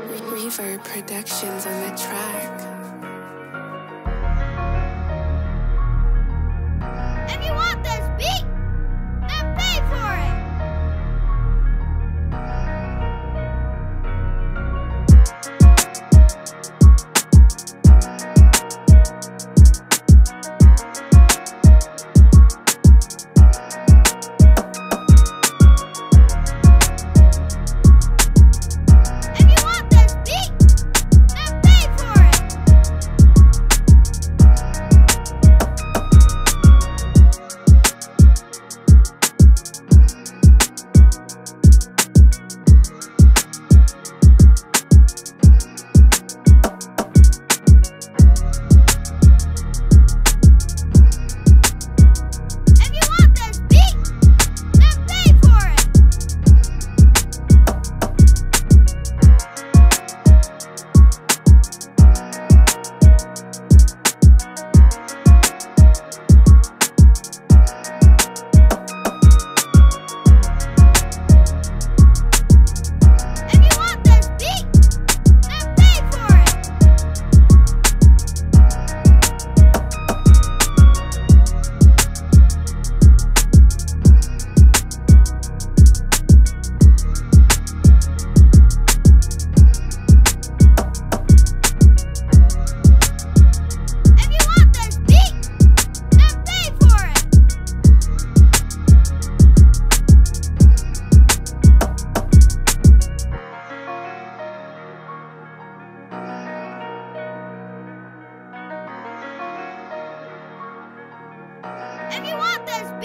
Reverb Productions on the track.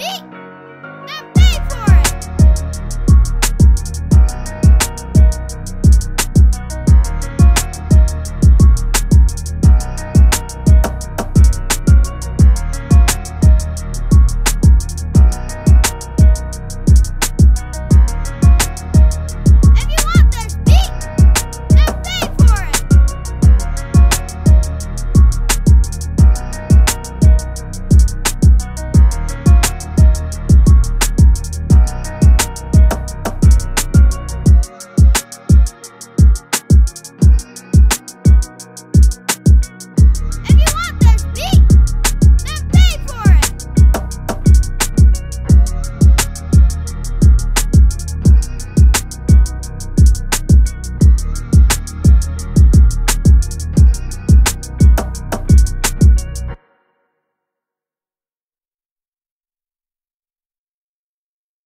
big